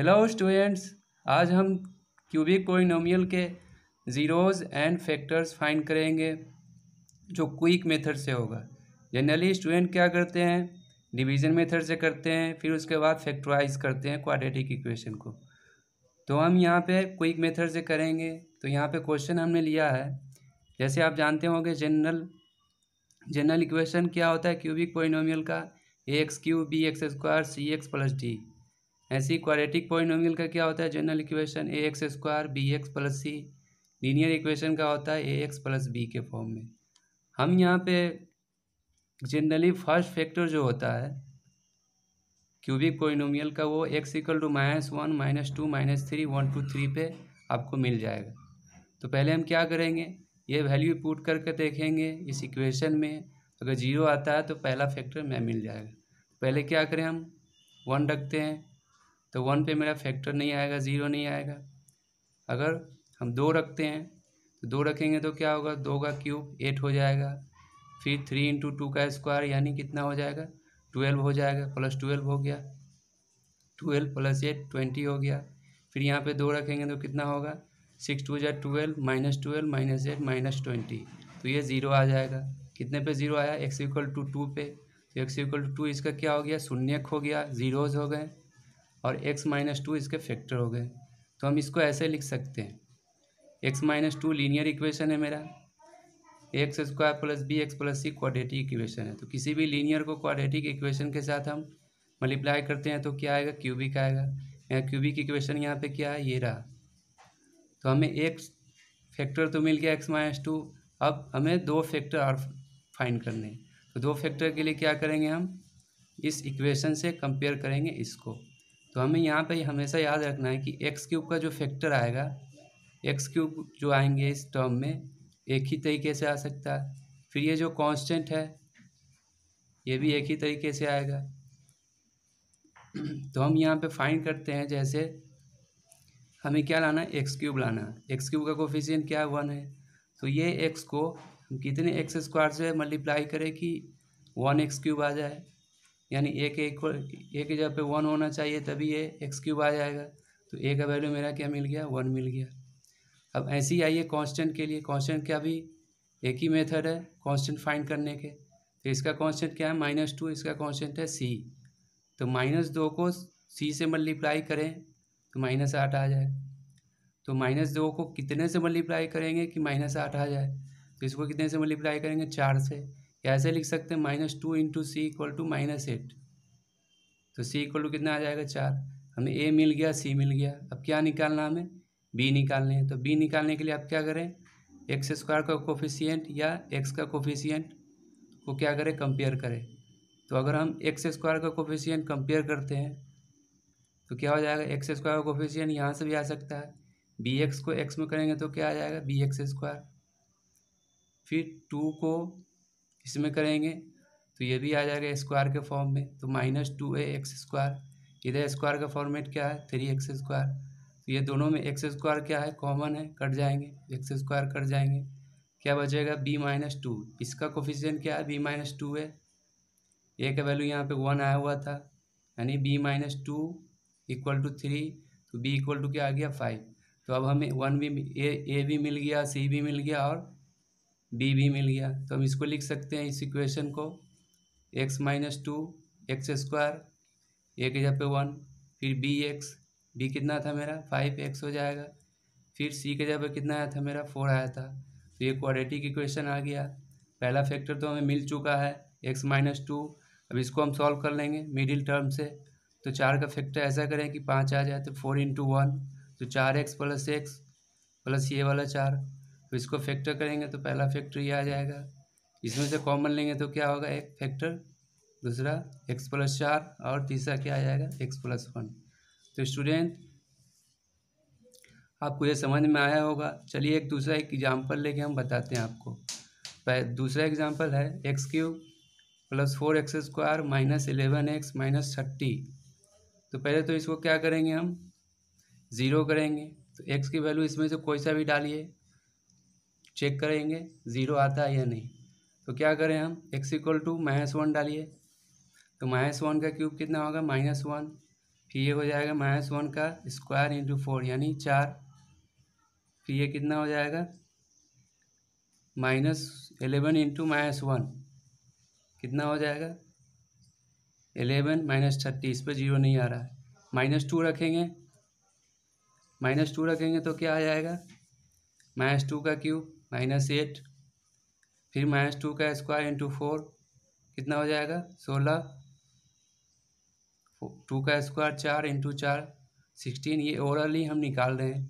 Hello students आज हम cubic polynomial के ज़ीरोज़ एंड फैक्टर्स फाइंड करेंगे, जो क्विक मेथड से होगा। जनरली स्टूडेंट क्या करते हैं? डिवीज़न मेथड से करते हैं, फिर उसके बाद फैक्टराइज करते हैं क्वाड्रेटिक इक्वेशन को। तो हम यहाँ पे क्विक मेथड से करेंगे। तो यहाँ पे क्वेश्चन हमने लिया है। जैसे आप जानते होंगे जनरल जनरल इक्वेशन क्या होता है क्यूबिक पोलिनोमियल का? A X cube B X square C X plus D ऐसी क्वाड्रेटिक पोलिनोमियल का क्या होता है? General equation A X square B X plus C linear equation का होता है ए एक्स प्लस बी के फॉर्म में। हम यहाँ पे जनरली फ़र्स्ट फैक्टर जो होता है क्यूबिक पोलिनोमियल का वो X equal to minus one minus two minus three one two three पे आपको मिल जाएगा। तो पहले हम क्या करेंगे? ये वैल्यू पुट करके देखेंगे इस इक्वेशन में। अगर ज़ीरो आता है तो पहला फैक्टर मैं मिल जाएगा। पहले क्या करें हम? वन रखते हैं। तो वन पे मेरा फैक्टर नहीं आएगा ज़ीरो नहीं आएगा। अगर हम दो रखते हैं तो दो रखेंगे तो क्या होगा? दो का क्यूब एट हो जाएगा। फिर थ्री इंटू टू का स्क्वायर यानी कितना हो जाएगा? ट्वेल्व हो जाएगा प्लस ट्वेल्व हो गया। ट्वेल्व प्लस एट ट्वेंटी हो गया। फिर यहाँ पे दो रखेंगे तो कितना होगा? सिक्स टू जै twelve minus twelve minus eight minus twenty तो ये ज़ीरो आ जाएगा। कितने पे ज़ीरो आया? एक्स इक्वल टू टू पे। तो एक्स इक्वल टू टू इसका क्या हो गया? शून्यक हो गया। ज़ीरोज़ हो गए। और एक्स माइनस टू इसके फैक्टर हो गए। तो हम इसको ऐसे लिख सकते हैं। X minus two linear equation है मेरा। X square plus B X plus C quadratic equation है। तो किसी भी लीनियर को क्वाड्रेटिक इक्वेशन के साथ हम मल्टीप्लाई करते हैं तो क्या आएगा? क्यूबिक आएगा। यहाँ क्यूबिक इक्वेशन यहाँ पे क्या है? ये रहा। तो हमें एक फैक्टर तो मिल गया एक्स माइनस टू अब हमें दो फैक्टर और फाइंड करने तो दो फैक्टर के लिए क्या करेंगे हम? इस इक्वेशन से कंपेयर करेंगे इसको। तो हमें यहाँ पे हमेशा याद रखना है कि एक्स क्यूब का जो फैक्टर आएगा एक्स क्यूब जो आएँगे इस टर्म में, एक ही तरीके से आ सकता है। फिर ये जो कांस्टेंट है, ये भी एक ही तरीके से आएगा। तो हम यहाँ पे फाइंड करते हैं, जैसे हमें क्या लाना है? एक्स क्यूब लाना है। एक्स क्यूब का कोफिशियन क्या वन है। तो ये एक्स को हम कितने एक्स स्क्वायर से मल्टीप्लाई करें कि वन एक्स क्यूब आ जाए? यानी एक एक एक जगह पे वन होना चाहिए तभी ये एक्स क्यूब आ जाएगा। तो ए का वैल्यू मेरा क्या मिल गया? वन मिल गया। अब ऐसे ही आइए कांस्टेंट के लिए। कांस्टेंट क्या भी एक ही मेथड है कांस्टेंट फाइंड करने के। तो इसका कांस्टेंट क्या है? माइनस टू इसका कांस्टेंट है सी तो माइनस दो को सी से मल्टीप्लाई करें तो माइनस आठ आ जाए। तो माइनस दो को कितने से मल्टीप्लाई करेंगे कि माइनस आठ आ जाए? तो इसको कितने से मल्टीप्लाई करेंगे? चार से। ऐसे लिख सकते हैं? Minus two into C equal to minus eight. तो सी इक्वल टू कितना आ जाएगा? चार। हमें ए मिल गया, सी मिल गया। अब क्या निकालना हमें? बी निकालने हैं। तो बी निकालने के लिए आप क्या करें? एक्स स्क्वायर का कोफिशियंट या एक्स का कोफिशियंट को क्या करें? कंपेयर करें। तो अगर हम एक्स स्क्वायर का कोफिशियंट कंपेयर करते हैं तो क्या हो जाएगा? एक्स स्क्वायर का कोफिशियंट यहाँ से भी आ सकता है। बी एक्स को एक्स में करेंगे तो क्या आ जाएगा? B X square. फिर टू को इसमें करेंगे तो ये भी आ जाएगा स्क्वायर के फॉर्म में तो minus two A X square इधर स्क्वायर का फॉर्मेट क्या है? थ्री एक्स स्क्वायर तो ये दोनों में एक्स स्क्वायर क्या है? कॉमन है, कट जाएँगे एक्स स्क्वायर कट जाएँगे, क्या बचेगा? बी माइनस टू इसका कोफिशियंट क्या है? बी माइनस टू है ए का वैल्यू यहाँ पे वन आया हुआ था, यानी B minus two equal to three तो बी इक्वल टू क्या आ गया? फाइव तो अब हमें वन भी ए ए भी मिल गया सी भी मिल गया, और बी भी मिल गया। तो हम इसको लिख सकते हैं इस इक्वेशन को। X minus two X square एक जगह पे वन फिर बी एक्स बी कितना था मेरा? फाइव एक्स हो जाएगा। फिर सी के जगह पे कितना आया था मेरा? फोर आया था। तो ये क्वाड्रेटिक इक्वेशन आ गया। पहला फैक्टर तो हमें मिल चुका है एक्स माइनस टू अब इसको हम सॉल्व कर लेंगे मिडिल टर्म से। तो चार का फैक्टर ऐसा करें कि पाँच आ जाए तो फोर इंटू वन तो चार एक्स प्लस एक्स प्लस ये वाला चार। तो इसको फैक्टर करेंगे तो पहला फैक्टर ये आ जाएगा। इसमें से कॉमन लेंगे तो क्या होगा? एक फैक्टर दूसरा एक्स प्लस चार और तीसरा क्या आ जाएगा? एक्स प्लस वन तो स्टूडेंट आपको ये समझ में आया होगा। चलिए एक दूसरा एक एग्ज़ाम्पल लेके हम बताते हैं आपको। दूसरा एग्ज़ाम्पल है X cube plus four X square minus eleven X minus thirty तो पहले तो इसको क्या करेंगे हम? ज़ीरो करेंगे। तो एक्स की वैल्यू इसमें से कोई सा भी डालिए। चेक करेंगे, ज़ीरो आता है या नहीं। तो क्या करें हम? X equal to minus one डालिए। तो माइनस वन का क्यूब कितना होगा? Minus one. फिर ये हो जाएगा माइनस वन का स्क्वायर इंटू फोर, यानी चार। फिर ये कितना हो जाएगा? Minus eleven into minus one. कितना हो जाएगा? एलेवन माइनस थर्टी इस पर ज़ीरो नहीं आ रहा। है माइनस टू रखेंगे। माइनस टू रखेंगे तो क्या आ जाएगा? माइनस टू का क्यूब। माइनस एट, फिर माइनस टू का स्क्वायर इंटू फोर, कितना हो जाएगा? सोलह। टू का स्क्वायर चार इंटू चार, सिक्सटीन, ये ओवरऑली हम निकाल रहे हैं।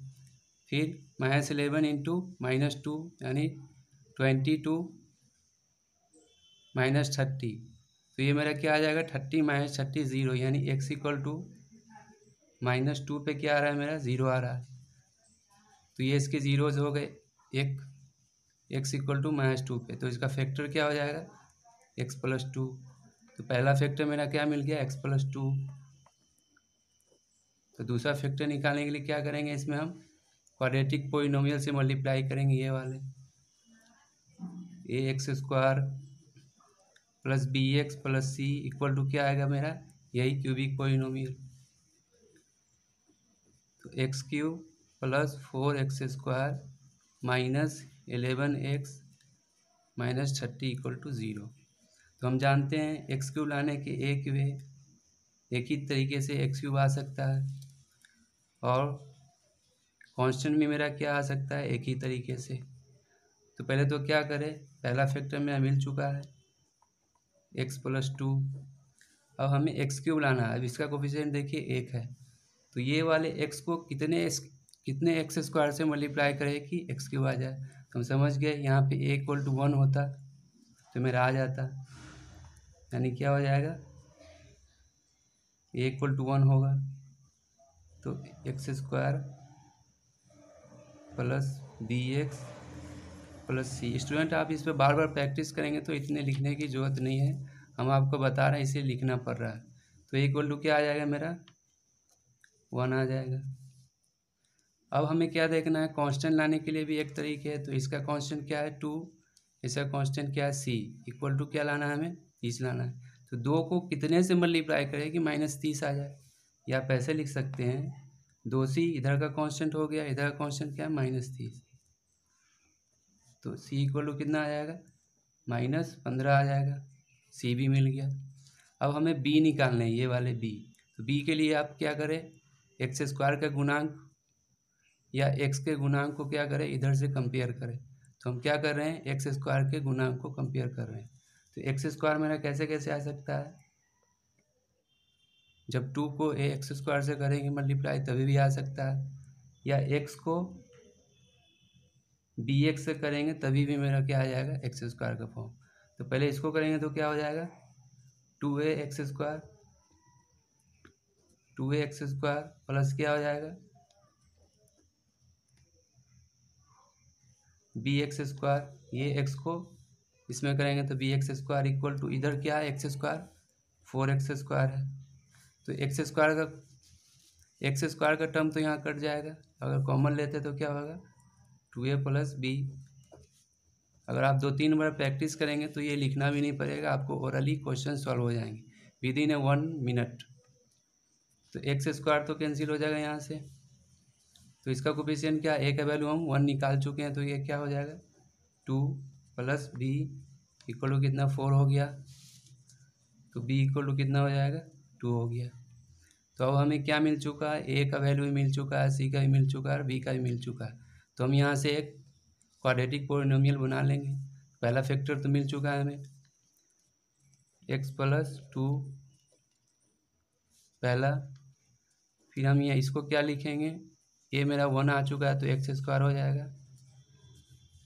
फिर minus eleven into minus two, यानी ट्वेंटी टू माइनस थर्टी। तो ये मेरा क्या आ जाएगा? थर्टी माइनस थर्टी ज़ीरो, यानी X equal to minus two पे क्या आ रहा है मेरा? ज़ीरो आ रहा है। तो ये इसके ज़ीरोज हो गए। एक X equal to minus two पे तो इसका फैक्टर क्या हो जाएगा? X plus two. तो पहला फैक्टर मेरा क्या मिल गया? X plus two. तो दूसरा फैक्टर निकालने के लिए क्या करेंगे इसमें हम? क्वाड्रेटिक पोइनोमियल से मल्टीप्लाई करेंगे ये वाले। A x square plus b x plus c equal to क्या आएगा मेरा? यही क्यूबिक पोइनोमियल तो x cube plus four x square minus eleven x minus thirty equal to zero. तो हम जानते हैं एक्स क्यूब लाने के एक वे एक ही तरीके से एक्स क्यूब आ सकता है और कांस्टेंट भी मेरा क्या आ सकता है? एक ही तरीके से। तो पहले तो क्या करें? पहला फैक्टर मेरा मिल चुका है एक्स प्लस टू। अब हमें एक्स क्यूब लाना है। अब इसका कोफिशिएंट देखिए एक है। तो ये वाले एक्स को कितने कितने एक्स स्क्वायर से मल्टीप्लाई करे कि एक्स क्यूब आ जाए? हम समझ गए, यहाँ पे ए इक्वल टू वन होता तो मेरा आ जाता। यानी क्या हो जाएगा? ए इक्वल टू वन होगा तो x square plus b x plus c student आप इस पर बार बार प्रैक्टिस करेंगे तो इतने लिखने की ज़रूरत नहीं है। हम आपको बता रहे हैं, इसे लिखना पड़ रहा है। तो इक्वल टू क्या आ जाएगा मेरा? वन आ जाएगा। अब हमें क्या देखना है? कांस्टेंट लाने के लिए भी एक तरीके है तो इसका कांस्टेंट क्या है? टू इसका कांस्टेंट क्या है? सी इक्वल टू क्या लाना है हमें? तीस लाना है। तो दो को कितने से मल्टीप्लाई करें कि माइनस तीस आ जाए? या आप ऐसे लिख सकते हैं, दो सी इधर का कांस्टेंट हो गया, इधर का कांस्टेंट क्या है? माइनस तीस। तो सी इक्वल टू कितना आ जाएगा? माइनस पंद्रह आ जाएगा। सी भी मिल गया। अब हमें बी निकालना है, ये वाले बी तो बी के लिए आप क्या करें? एक्स स्क्वायर का गुणांक या एक्स के गुणांक को क्या करें? इधर से कंपेयर करें। तो हम क्या कर रहे हैं? एक्स स्क्वायर के गुणांक को कंपेयर कर रहे हैं। तो एक्स स्क्वायर मेरा कैसे कैसे आ सकता है? जब टू को ए एक्स स्क्वायर से करेंगे मल्टीप्लाई तभी भी आ सकता है। या एक्स को बी एक्स से करेंगे, तभी भी मेरा क्या आ जाएगा? एक्स स्क्वायर का फॉर्म तो पहले इसको करेंगे तो क्या हो जाएगा? Two a x square two a x square plus क्या हो जाएगा? बी एक्स स्क्वायर, ये एक्स को इसमें करेंगे तो b x square equal to, इधर क्या है, x square? Four x square है। तो एक्स स्क्वायर का, एक्स स्क्वायर का टर्म तो यहाँ कट जाएगा। अगर कॉमन लेते तो क्या होगा? Two a plus b. अगर आप दो तीन बार प्रैक्टिस करेंगे तो ये लिखना भी नहीं पड़ेगा, आपको ओरली क्वेश्चन सॉल्व हो जाएँगे। Within a one minute तो एक्स स्क्वायर तो कैंसिल हो जाएगा यहाँ से। तो इसका कोफिशिएंट क्या? है ए का वैल्यू हम वन निकाल चुके हैं तो ये क्या हो जाएगा? Two plus b equal to कितना? फोर हो गया। तो बी इक्वल टू कितना हो जाएगा? टू हो गया। तो अब हमें क्या मिल चुका? है ए का वैल्यू भी मिल चुका है सी का भी मिल चुका है बी का भी मिल चुका। है तो हम यहाँ से एक क्वाड्रेटिक पोलिनोमियल बना लेंगे। पहला फैक्टर तो मिल चुका है हमें। एक्स प्लस टू पहला। फिर हम यहाँ इसको क्या लिखेंगे? ए मेरा वन आ चुका है तो एक्स स्क्वायर हो जाएगा।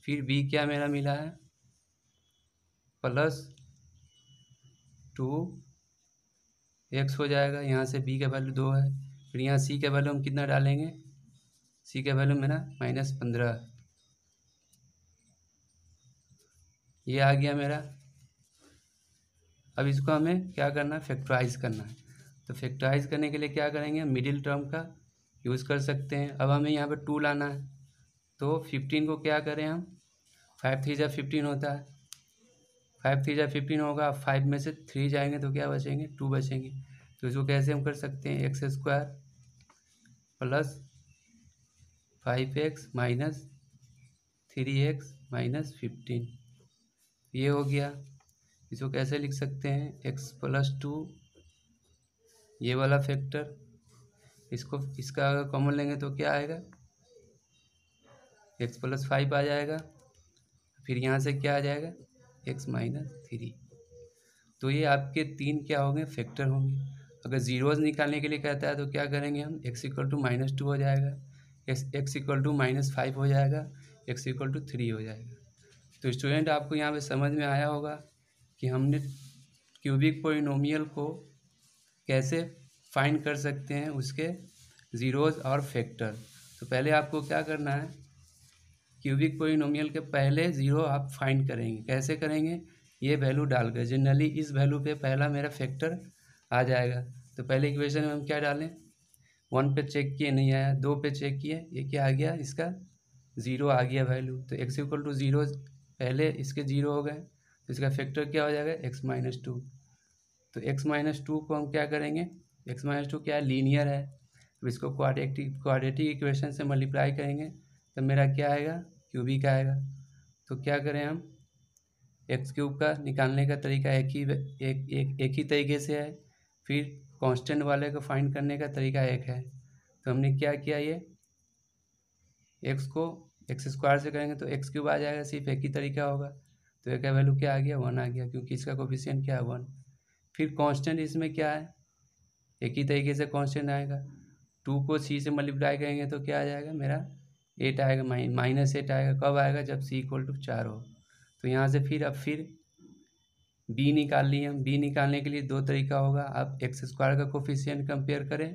फिर बी क्या मेरा मिला है? प्लस टू एक्स हो जाएगा। यहाँ से बी का वैल्यू दो है। फिर यहाँ सी का वैल्यू हम कितना डालेंगे? सी का वैल्यू मेरा माइनस पंद्रह। ये आ गया मेरा। अब इसको हमें क्या करना है? फैक्टराइज करना है। तो फैक्टराइज करने के लिए क्या करेंगे? मिडिल टर्म का यूज़ कर सकते हैं। अब हमें यहाँ पर टू लाना है। तो फिफ्टीन को क्या करें हम? फाइव थ्री जा फिफ्टीन होता है फाइव थ्री जा फिफ्टीन होगा फाइव में से थ्री जाएँगे तो क्या बचेंगे? टू बचेंगे। तो इसको कैसे हम कर सकते हैं? X square plus five x minus three x minus fifteen ये हो गया। इसको कैसे लिख सकते हैं? एक्स प्लस टू ये वाला फैक्टर इसको, इसका अगर कॉमन लेंगे तो क्या आएगा? एक्स प्लस फाइव आ जाएगा। फिर यहाँ से क्या आ जाएगा? एक्स माइनस थ्री तो ये आपके तीन क्या होंगे? फैक्टर होंगे। अगर ज़ीरोज़ निकालने के लिए कहता है तो क्या करेंगे हम? X equal to minus two हो जाएगा। X x equal to minus five हो जाएगा। एक्स इक्वल टू थ्री हो जाएगा। तो स्टूडेंट आपको यहाँ पे समझ में आया होगा कि हमने क्यूबिक पोइनोमियल को कैसे फाइंड कर सकते हैं उसके ज़ीरोज़ और फैक्टर। तो पहले आपको क्या करना है? क्यूबिक पोइनोमियल के पहले ज़ीरो आप फाइंड करेंगे। कैसे करेंगे? ये वैल्यू डालकर। जनरली इस वैल्यू पे पहला मेरा फैक्टर आ जाएगा। तो पहले इक्वेशन में हम क्या डालें? वन पे चेक किए, नहीं आया। दो पे चेक किए, ये क्या आ गया? इसका ज़ीरो आ गया वैल्यू। तो एक्स इक्वल टू ज़ीरो पहले इसके ज़ीरो हो गए। तो इसका फैक्टर क्या हो जाएगा? X minus two. तो एक्स माइनस टू को हम क्या करेंगे? एक्स माइनस टू क्या है लीनियर है? अब इसको क्वाड्रेटिक क्वाड्रेटिक इक्वेशन से मल्टीप्लाई करेंगे तो मेरा क्या आएगा? क्यूबिक आएगा। तो क्या करें हम? एक्स क्यूब का निकालने का तरीका एक ही एक एक एक ही तरीके से है। फिर कांस्टेंट वाले को फाइंड करने का तरीका एक है। तो हमने क्या किया ये? एक्स को एक्स स्क्वायर से करेंगे तो एक्स क्यूब आ जाएगा, सिर्फ़ एक ही तरीका होगा। तो एक वैल्यू क्या आ गया? वन आ गया, क्योंकि इसका कोफिशियंट क्या है? वन फिर कांस्टेंट इसमें क्या है? एक ही तरीके से कॉन्स्टेंट आएगा। टू को सी से मल्टीप्लाई करेंगे तो क्या आ जाएगा? मेरा एट आएगा माइनस एट आएगा। कब आएगा? जब सी इक्वल टू चार हो। तो यहाँ से फिर, अब फिर बी निकाल लिए हम। बी निकालने के लिए दो तरीका होगा। आप एक्स स्क्वायर का कोफिशियंट कंपेयर करें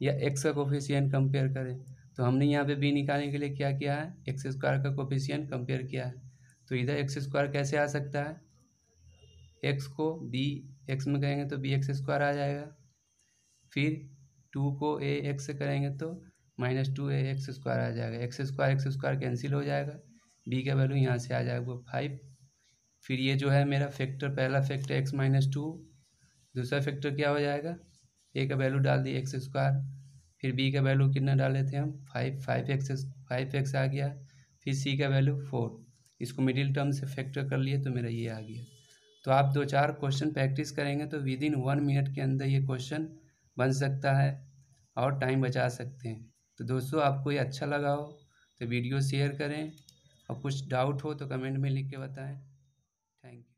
या एक्स का कोफिशियंट कंपेयर करें। तो हमने यहाँ पे बी निकालने के लिए क्या किया है? एक्स स्क्वायर का कोफिशियंट कंपेयर किया है। तो इधर एक्स स्क्वायर कैसे आ सकता है? एक्स को बी एक्स में कहेंगे तो बी एक्स स्क्वायर आ जाएगा। फिर टू को ए एक्स से करेंगे तो minus two a x square आ जाएगा। X square x square cancel हो जाएगा। बी का वैल्यू यहाँ से आ जाएगा फाइव। फिर ये जो है मेरा फैक्टर, पहला फैक्टर एक्स माइनस टू, दूसरा फैक्टर क्या हो जाएगा? ए का वैल्यू डाल दिए एक्स स्क्वायर। फिर बी का वैल्यू कितना डाले थे हम? Five five X five X आ गया। फिर सी का वैल्यू फोर। इसको मिडिल टर्म से फैक्टर कर लिए तो मेरा ये आ गया। तो आप दो चार क्वेश्चन प्रैक्टिस करेंगे तो विद इन वन मिनट के अंदर ये क्वेश्चन बन सकता है और टाइम बचा सकते हैं। तो दोस्तों, आपको ये अच्छा लगा हो तो वीडियो शेयर करें और कुछ डाउट हो तो कमेंट में लिख के बताएँ। Thank you